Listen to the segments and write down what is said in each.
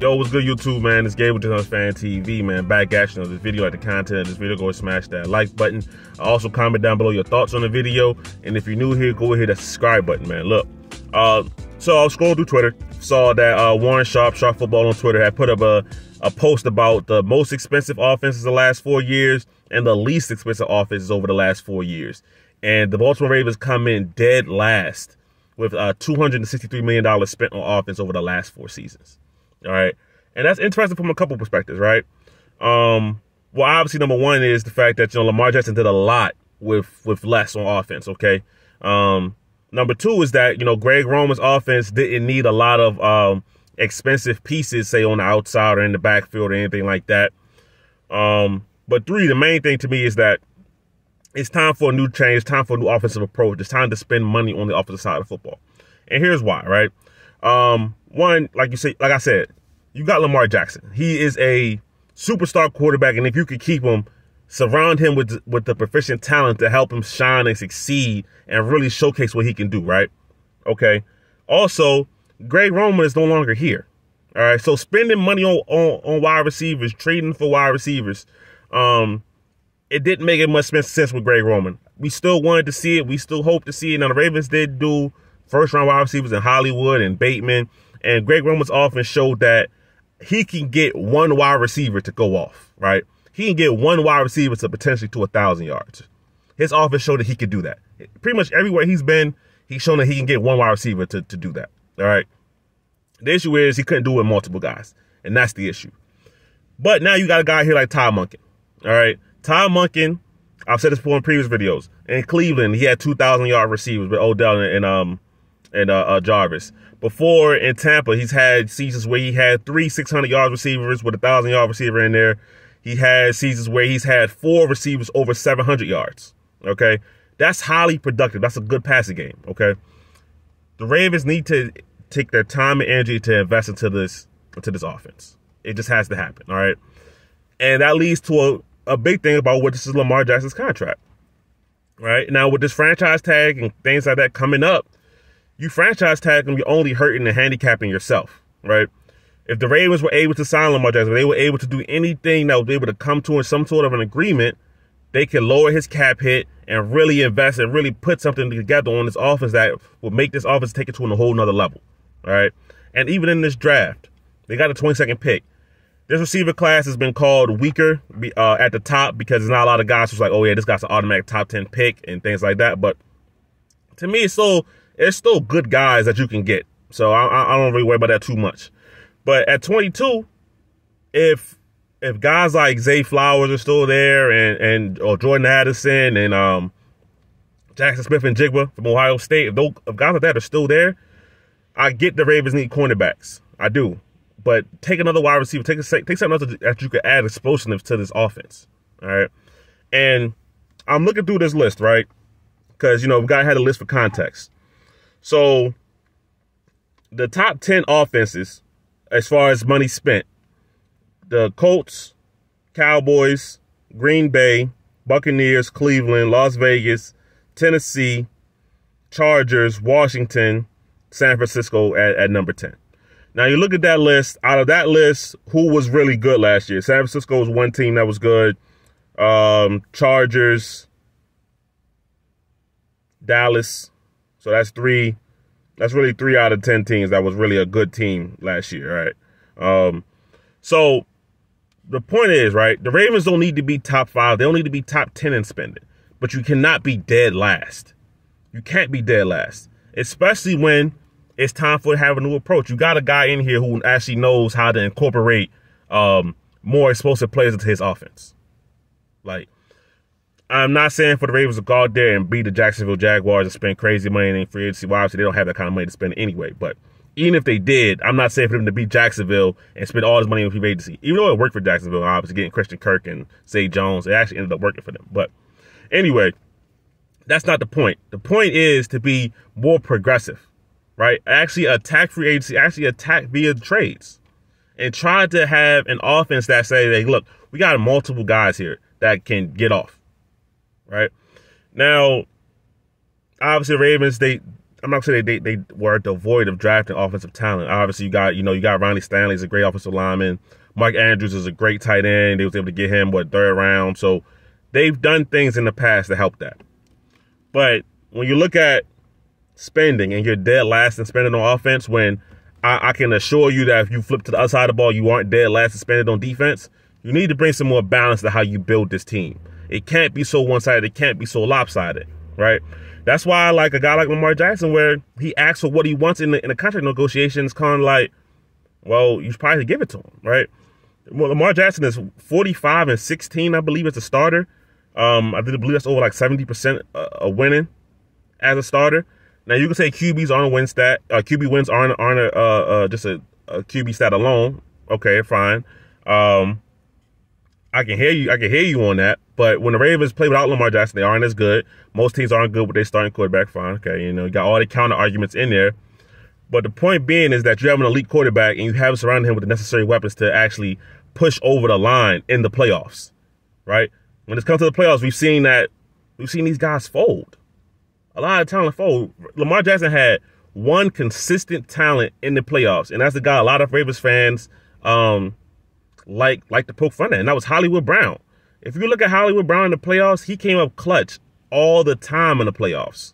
Yo, what's good, YouTube, man? It's Gabriel Jones Fan TV, man. Back action of this video. Like the content of this video, go smash that like button. Also, comment down below your thoughts on the video. And if you're new here, go ahead and subscribe button, man. Look, uh, so I was scrolling through Twitter, saw that uh, Warren Sharp, Sharp Football on Twitter, had put up a, a post about the most expensive offenses the last four years and the least expensive offenses over the last four years. And the Baltimore Ravens come in dead last with uh, $263 million spent on offense over the last four seasons. All right. And that's interesting from a couple perspectives, right? Um, well, obviously, number one is the fact that, you know, Lamar Jackson did a lot with, with less on offense, okay? Um, number two is that, you know, Greg Roman's offense didn't need a lot of um, expensive pieces, say, on the outside or in the backfield or anything like that. Um, but three, the main thing to me is that it's time for a new change, time for a new offensive approach. It's time to spend money on the offensive side of football. And here's why, right? Um, one, like you say, like I said, you got Lamar Jackson. He is a superstar quarterback, and if you could keep him, surround him with with the proficient talent to help him shine and succeed and really showcase what he can do, right? Okay. Also, Greg Roman is no longer here. All right. So spending money on on, on wide receivers, trading for wide receivers, um, it didn't make it much sense with Greg Roman. We still wanted to see it. We still hope to see it. Now the Ravens did do first round wide receivers in Hollywood and Bateman. And Greg Roman's offense showed that he can get one wide receiver to go off, right? He can get one wide receiver to potentially to a thousand yards. His offense showed that he could do that. Pretty much everywhere he's been, he's shown that he can get one wide receiver to, to do that. All right. The issue is he couldn't do it with multiple guys. And that's the issue. But now you got a guy here like Todd Monken. All right. Todd Monken, I've said this before in previous videos. In Cleveland, he had 2,000 yard receivers with Odell and, and um and uh, uh, Jarvis. Before in Tampa, he's had seasons where he had three 600 yard receivers with a thousand yard receiver in there. He had seasons where he's had four receivers over 700 yards. Okay, that's highly productive. That's a good passing game. Okay, the Ravens need to take their time and energy to invest into this into this offense. It just has to happen. All right, and that leads to a, a big thing about what this is Lamar Jackson's contract. Right now, with this franchise tag and things like that coming up, you franchise tag them, you're only hurting and handicapping yourself, right? If the Ravens were able to sign Lamar Jackson, they were able to do anything that was able to come to some sort of an agreement, they could lower his cap hit and really invest and really put something together on this offense that will make this offense take it to a whole nother level. All right. And even in this draft, they got a 22nd pick. This receiver class has been called weaker uh, at the top because there's not a lot of guys who's like, oh yeah, this guy's an automatic top 10 pick and things like that. But to me, it's still it's still good guys that you can get. So I, I don't really worry about that too much. But at 22, if if guys like Zay Flowers are still there and and or Jordan Addison and um Jaxon Smith-Njigba from Ohio State, if, those, if guys like that are still there, I get the Ravens need cornerbacks. I do. But take another wide receiver. Take a, take something else that you could add explosiveness to this offense. All right. And I'm looking through this list, right? Because, you know, we got to have a list for context. So the top 10 offenses, as far as money spent, the Colts, Cowboys, Green Bay, Buccaneers, Cleveland, Las Vegas, Tennessee, Chargers, Washington, San Francisco at, at number 10. Now you look at that list, out of that list, who was really good last year? San Francisco was one team that was good. Um, Chargers, Dallas, so that's three. That's really three out of ten teams that was really a good team last year, right? Um, so the point is, right? The Ravens don't need to be top five. They don't need to be top ten in spending. But you cannot be dead last. You can't be dead last, especially when it's time for to have a new approach. You got a guy in here who actually knows how to incorporate um, more explosive players into his offense. Like I'm not saying for the Ravens to go out there and beat the Jacksonville Jaguars and spend crazy money in free agency. Well, obviously, they don't have that kind of money to spend anyway. But even if they did, I'm not saying for them to beat Jacksonville and spend all this money in free agency. Even though it worked for Jacksonville, obviously getting Christian Kirk and Zay Jones, it actually ended up working for them. But anyway, that's not the point. The point is to be more progressive, right? Actually attack free agency, actually attack via trades, and try to have an offense that say, "Hey, look, we got multiple guys here that can get off." Right? Now, obviously, Ravens they I'm not saying they, they they were devoid of drafting offensive talent. Obviously, you got you know you got Ronnie Stanley is a great offensive lineman. Mike Andrews is a great tight end. They was able to get him what third round. So they've done things in the past to help that. But when you look at spending and you're dead last in spending on offense, when I, I can assure you that if you flip to the other side of the ball, you aren't dead last in spending on defense. You need to bring some more balance to how you build this team. It can't be so one sided. It can't be so lopsided, right? That's why I like a guy like Lamar Jackson, where he asks for what he wants in the, in the contract negotiations, kind of like, well, you should probably give it to him, right? Well, Lamar Jackson is 45 and 16, I believe, as a starter. Um, I believe that's over like 70% uh, of winning as a starter. Now you can say QBs aren't a win stat. Uh, QB wins aren't aren't a, uh, uh, just a, a, QB stat alone. Okay, fine. Um, I can hear you. I can hear you on that. But when the Ravens play without Lamar Jackson, they aren't as good. Most teams aren't good with their starting quarterback. Fine. Okay, you know you got all the counter arguments in there. But the point being is that you have an elite quarterback and you have surrounded him with the necessary weapons to actually push over the line in the playoffs, right? When it's come to the playoffs, we've seen that we've seen these guys fold a lot of talent fold. Lamar Jackson had one consistent talent in the playoffs, and that's the guy a lot of Ravens fans um, like like to poke fun at, and that was Hollywood Brown. If you look at Hollywood Brown in the playoffs, he came up clutch all the time in the playoffs.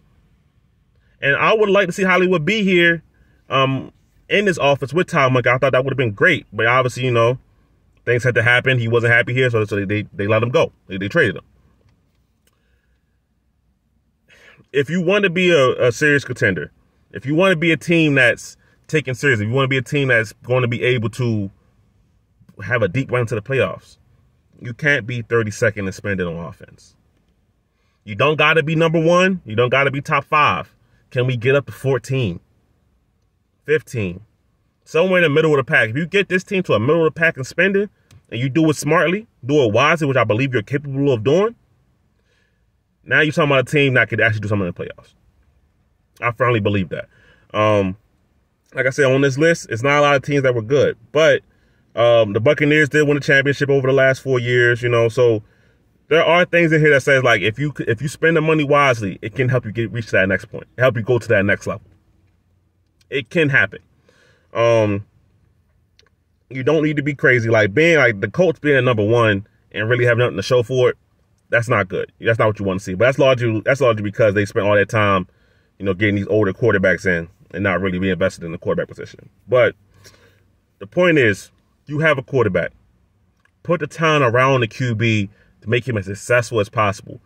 And I would like to see Hollywood be here um, in this office with Todd Monken. I thought that would have been great, but obviously, you know, things had to happen. He wasn't happy here, so, so they, they, let him go. They, they traded him if you want to be a, a serious contender, if you want to be a team that's taken serious, if you want to be a team that's going to be able to have a deep run to the playoffs, you can't be 32nd and spend it on offense. You don't got to be number one. You don't got to be top five. Can we get up to 14, 15, somewhere in the middle of the pack? If you get this team to a middle of the pack and spending, and you do it smartly, do it wisely, which I believe you're capable of doing, now you're talking about a team that could actually do something in the playoffs. I firmly believe that. Um, like I said, on this list, it's not a lot of teams that were good, but um, the Buccaneers did win a championship over the last four years. You know, so there are things in here that says like if you if you spend the money wisely, it can help you get reach that next point, help you go to that next level. It can happen. Um, you don't need to be crazy. Like being like the Colts being a number one and really have nothing to show for it that's not good. That's not what you want to see. But that's largely that's largely because they spent all that time, you know, getting these older quarterbacks in and not really being invested in the quarterback position. But the point is, you have a quarterback. Put the talent around the QB to make him as successful as possible.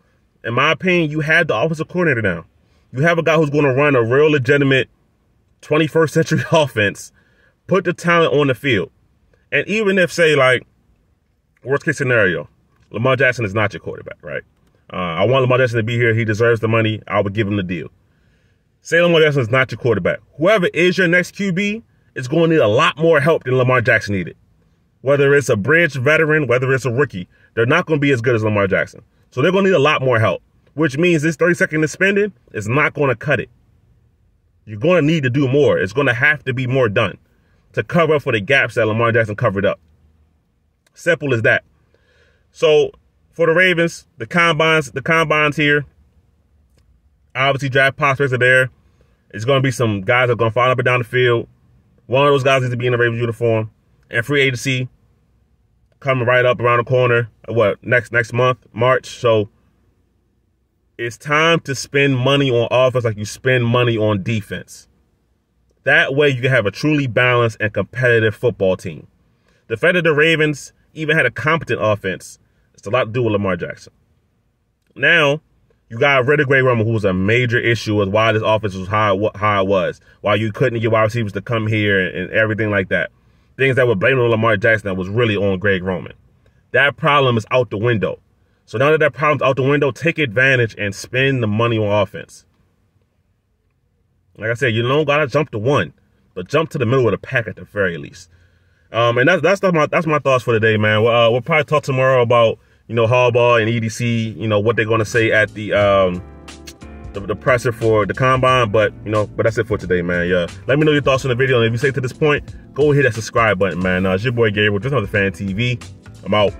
In my opinion, you have the offensive coordinator now. You have a guy who's going to run a real legitimate 21st century offense. Put the talent on the field. And even if, say, like, worst case scenario, Lamar Jackson is not your quarterback, right? Uh, I want Lamar Jackson to be here. He deserves the money. I would give him the deal. Say Lamar Jackson is not your quarterback. Whoever is your next QB is going to need a lot more help than Lamar Jackson needed. Whether it's a bridge veteran, whether it's a rookie, they're not going to be as good as Lamar Jackson. So they're going to need a lot more help, which means this 30 second spending is not going to cut it. You're going to need to do more. It's going to have to be more done to cover up for the gaps that Lamar Jackson covered up. Simple as that. So for the Ravens, the combines, the combines here, obviously draft prospects are there. It's going to be some guys that are going to fall up and down the field. One of those guys needs to be in the Ravens uniform. And free agency coming right up around the corner. What next next month, March? So it's time to spend money on offense like you spend money on defense. That way you can have a truly balanced and competitive football team. The fact that the Ravens even had a competent offense. It's a lot to do with Lamar Jackson. Now, you got Ridder Greg Roman, who was a major issue with why this offense was how, how it was, why you couldn't get wide receivers to come here and, and everything like that. Things that were blamed on Lamar Jackson that was really on Greg Roman. That problem is out the window. So now that that problem's out the window, take advantage and spend the money on offense. Like I said, you don't gotta jump to one, but jump to the middle of the pack at the very least. Um, and that's that's my that's my thoughts for today, man. We'll, uh, we'll probably talk tomorrow about you know Harbaugh and EDC, you know what they're to say at the um the, the, presser for the combine. But you know, but that's it for today, man. Yeah, let me know your thoughts on the video, and if you say to this point, go hit that subscribe button, man. Uh, it's your boy Gabriel, just another fan TV. I'm out.